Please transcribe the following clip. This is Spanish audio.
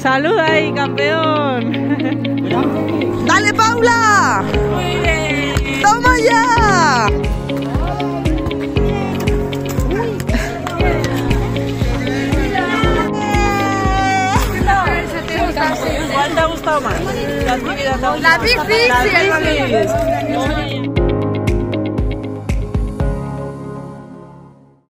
Saluda ahí, campeón. ¡Dale, Paula! ¡Toma ya! ¿Cuál te ha gustado más? La actividad La bici.